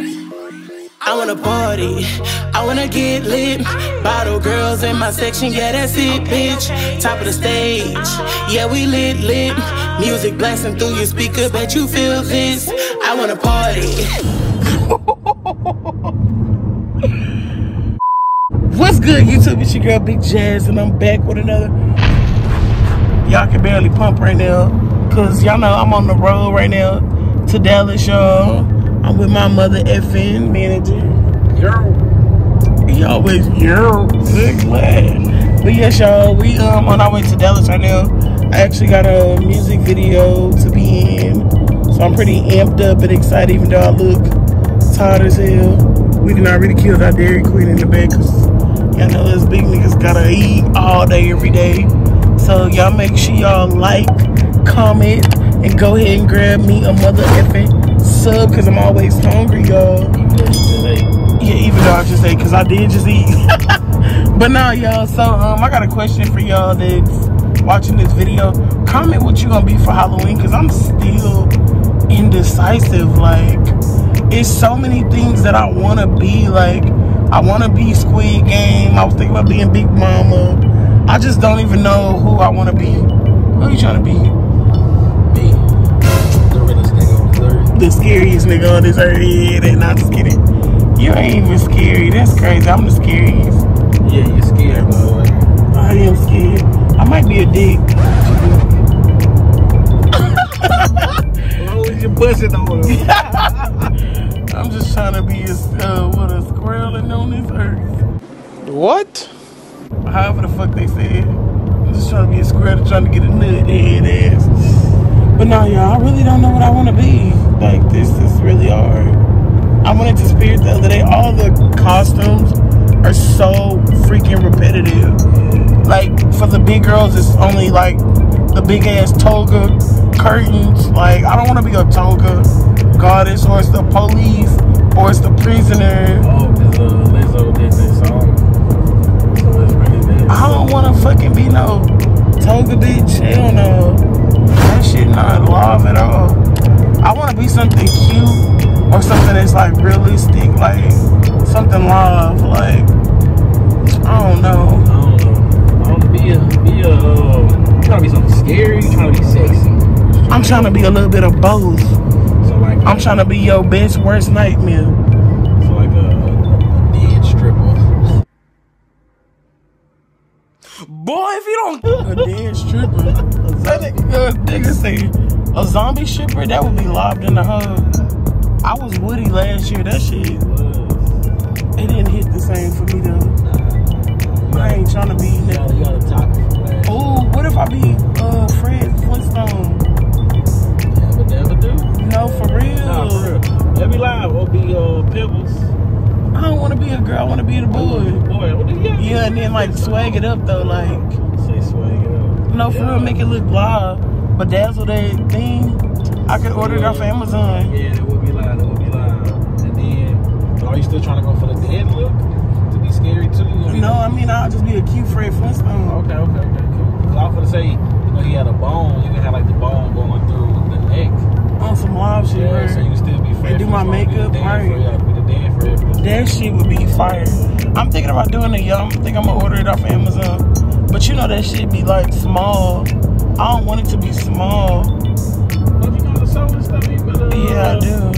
I wanna party, I wanna get lit. Bottle girls in my section, yeah, that's it, bitch. Top of the stage, yeah, we lit, lit. Music blasting through your speaker, bet you feel this. I wanna party. What's good, YouTube? It's your girl, Big Jazz, and I'm back with another. Y'all can barely pump right now, cause y'all know I'm on the road right now to Dallas, y'all. I'm with my mother FN manager. Yo. He always yo. Good glad. But yes, y'all, we um on our way to Dallas right now. I actually got a music video to be in. So I'm pretty amped up and excited even though I look tired as hell. We did not really kill our Dairy Queen in the bed because y'all know us big niggas gotta eat all day every day. So y'all make sure y'all like, comment, and go ahead and grab me a mother effing sub because I'm always hungry, y'all. Yeah, even though I just ate because I did just eat. but now, y'all, so um, I got a question for y'all that's watching this video. Comment what you gonna be for Halloween because I'm still indecisive. Like, it's so many things that I want to be. Like, I want to be Squid Game. I was thinking about being Big Mama. I just don't even know who I want to be. Who are you trying to be? Nigga on this earth. Yeah, not just kidding. You ain't even scary. That's crazy. I'm the scariest. Yeah, you're scared, boy. I am scared. I might be a dick. Why was you buzzing on him? I'm just trying to be a, uh, what, a squirrel and on this earth. What? However the fuck they said. I'm just trying to be a squirrel trying to get a nut head ass. But no, y'all, I really don't know what I want to be. Like, this is really hard. I went into Spirit the other day. All the costumes are so freaking repetitive. Like, for the big girls, it's only like the big ass toga curtains. Like, I don't want to be a toga goddess, or it's the police, or it's the prisoner. Oh, because uh, Lizzo did this song. So it's really bad. I don't want to fucking be no toga bitch. Hell no. That shit not love at all. I want to be something cute or something that's like realistic, like something love, like I don't know. I don't know. I want to be a be a. Uh, trying to be something scary. You trying to be sexy. I'm trying to be a little bit of both. So like, I'm trying to be your best worst nightmare. So like a, a dead stripper. Boy, if you don't a dead stripper, that nigga say a zombie stripper, that would be lobbed in the hug. I was Woody last year. That shit, it didn't hit the same for me though. I ain't trying to be. That. Oh, what if I be uh Fred Flintstone? Never, never do. No, for real. Nah, for real. Let me live or be uh Pebbles. I don't want to be a girl. I want to be the boy. Boy, what do you Yeah, and then like swag it up though, like. Say swag it up. No, for yeah. real, make it look live bedazzle that thing, I could order it off of Amazon. Yeah, it would be live. It would be live. And then, are you still trying to go for the dead look to be scary too? no, I mean I'll just be a cute Fred Flintstone. Oh, okay, okay, okay, cool. I was gonna say, you know, he had a bone. You can have like the bone going through the neck. On some live shit. Yeah, so you can still be Fred. And do my makeup, right? That shit would be fire. I'm thinking about doing it, y'all. I think I'm gonna order it off of Amazon. But you know that shit be like small. I don't want it to be small. Don't you know the sew and stuff? uh, yeah, I do.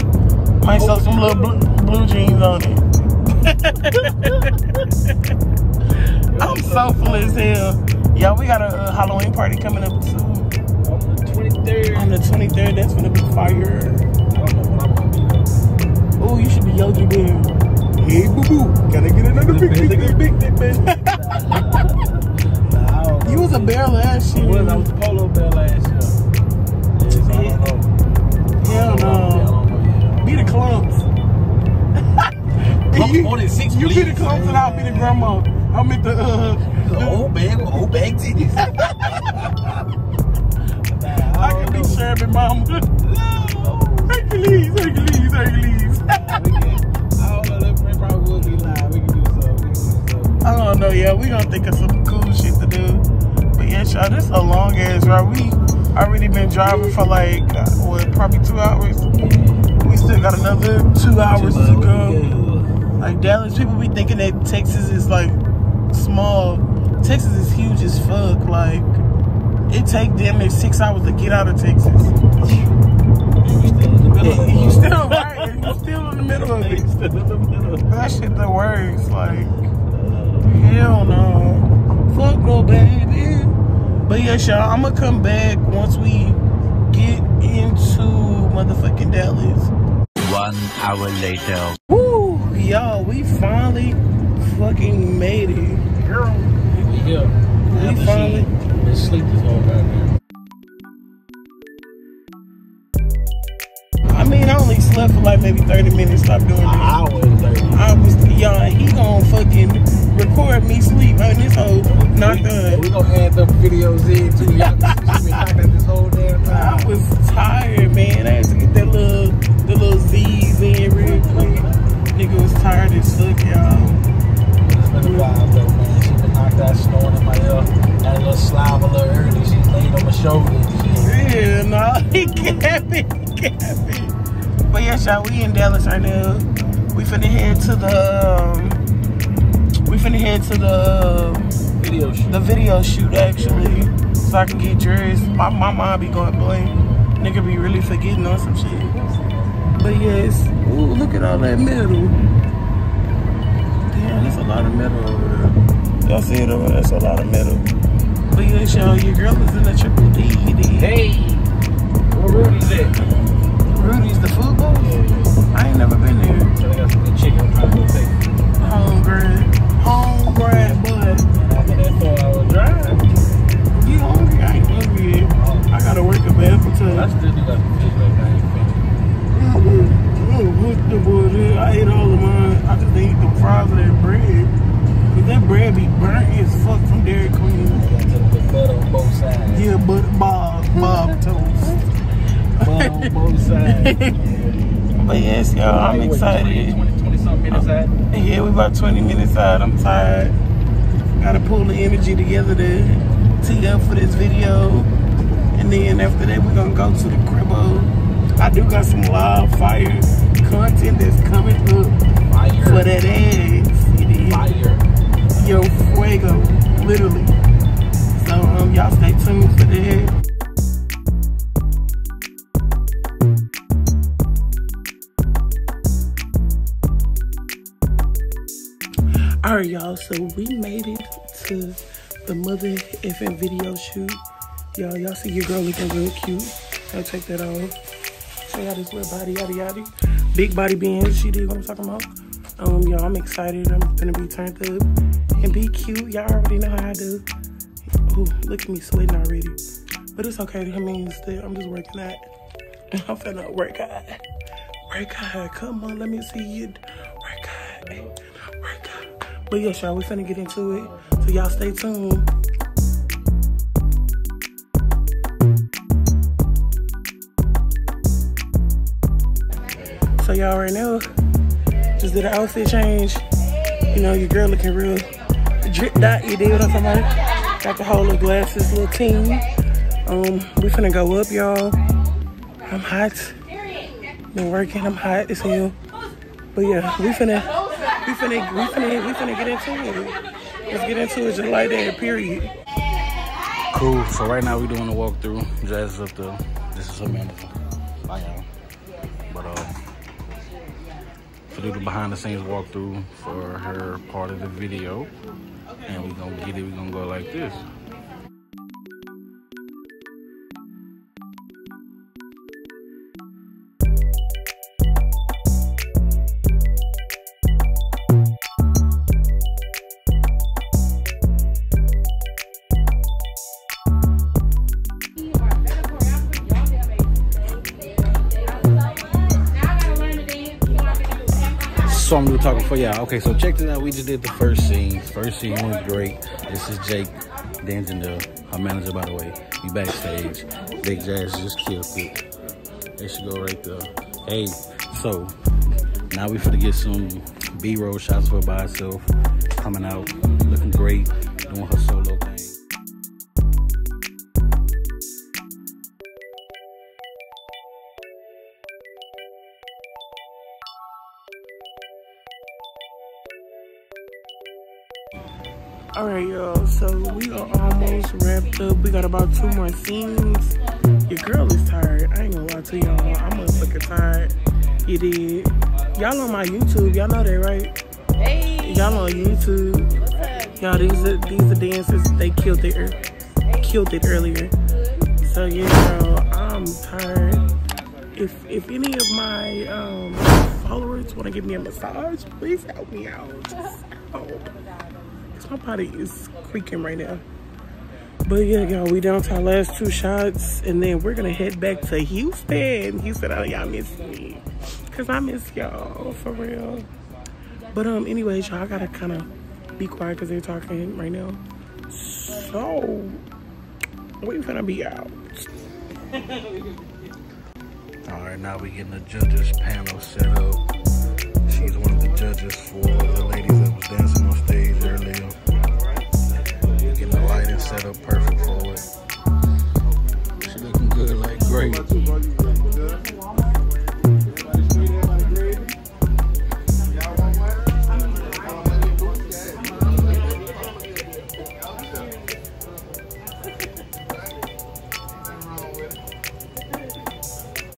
Might sew some little blue, blue jeans on it. I'm so full as hell. Yeah, we got a, a Halloween party coming up soon. On the 23rd. On the 23rd, that's gonna be fire. I don't know what I'm gonna be Oh, you should be Yogi Bear. Hey, boo boo, gotta get another big, big, big, big, big, big, big. Was a bear last year. Was I was a polo bear last year. Yeah, so Hell no. Be the Klumps. you, more than six You be the Klumps and I'll be the grandma. I'm at the uh the old bag with old bag titties. I can be Sherman mama. Hercules, Hercules, Hercules. I don't know, yeah. We gonna think of some y'all. This a long ass ride. We already been driving for like uh, what, probably two hours. We still got another two hours to go. Like Dallas, people be thinking that Texas is like small. Texas is huge as fuck. Like it take damn near six hours to get out of Texas. You still in the middle of you it. still right. You still in the middle of You it. still in the middle. That shit the worst. Like hell no. Fuck no, baby. But yes, y'all, I'm gonna come back once we get into motherfucking Dallas. One hour later. Woo, y'all, we finally fucking made it. Girl, we here. We After finally- she been sleep this whole goddamn. I mean, I only slept for like maybe 30 minutes. Stop doing An hour and thirty. I was, y'all, he gonna fucking record me sleep. on this whole not up. we gonna add them videos in too. Y'all she been knocked this whole damn I was tired, man. I had to get that little, the little Z's in real quick. Nigga was tired as fuck, y'all. It's been a while though, man. She been knocked out snoring in my ear. Had a little slime a little early. She laid on my shoulder and shit. Yeah, no, he kept it, he kept it. But yeah, y'all, we in Dallas right now. We finna head to the, um, we finna head to the, um, Video shoot. the video shoot actually, so I can get dressed. My, my mom be going blank. Nigga be really forgetting on some shit. But yes, ooh, look at all that metal. Damn, that's a lot of metal over there. Y'all see it over there? That's a lot of metal. But yes, y'all, your girl is in the triple D. D. Hey, where Rudy's at? Rudy's the food bowl? Yeah. I ain't never been there. So they got some good chicken. I'm trying to go take. Home grad. Both sides. But yes, y'all, I'm excited. 20, 20 something minutes out. Yeah, we about 20 minutes out. I'm tired. Gotta pull the energy together to tee up for this video. And then after that, we're gonna go to the cribbo. I do got some live fire content that's coming up Fire. for that ass. Fire. Yo fuego, literally. So um, y'all stay tuned for that. Y'all. So we made it to the mother effing video shoot. Y'all, y'all see your girl looking real cute. I'll take that off. Show y'all this little body, yada yada. Big body being, she did what I'm talking about. Um, y'all, I'm excited. I'm gonna be turned up and be cute. Y'all already know how I do. Ooh, look at me sweating already. But it's okay. That means that I'm just working out. I'm finna work out. Work out. Come on, let me see you. Work out. Work out. But yes, y'all, we finna get into it. So y'all stay tuned. So y'all right now, just did an outfit change. You know, your girl looking real drip dot. You did what I'm talking about? Got the whole little glasses, little team. Um, we finna go up, y'all. I'm hot. Been working. I'm hot as hell. But yeah, we finna, we finna, we finna, we finna get into it. Let's get into it just like that. Period. Cool. So right now we doing a walkthrough. Jazz is up there. This is manager. Bye y'all. But uh, do the behind the scenes walkthrough for her part of the video, and we gonna get it. We gonna go like this. So I'm gonna be talking for y'all. Okay, so check this out. We just did the first scene. First scene was great. This is Jake Dangendale, her manager, by the way. We backstage. Big Jazz just killed it. There should go right there. Hey, so now we finna get some B-roll shots for by herself. Coming out, looking great, doing her solo All right, y'all. So we are almost wrapped up. We got about two more scenes. Your girl is tired. I ain't gonna lie to y'all. I'm motherfucking tired. You did. Y'all on my YouTube. Y'all know that, right? Hey, Y'all on YouTube. Y'all, these are these are dances. They killed it. ear- Killed it earlier. So yeah, girl, I'm tired. If if any of my um, followers want to give me a massage, please help me out. Just help. My body is creaking right now. But yeah, y'all, we down to our last two shots, and then we're gonna head back to Houston. Houston, oh y'all miss me, cause I miss y'all for real. But um, anyways, y'all I gotta kind of be quiet because they're talking right now. So we're gonna be out. All right, now we getting the judges panel set up. She's one of the judges for the ladies that was dancing on set up perfect for it. She looking good, like great.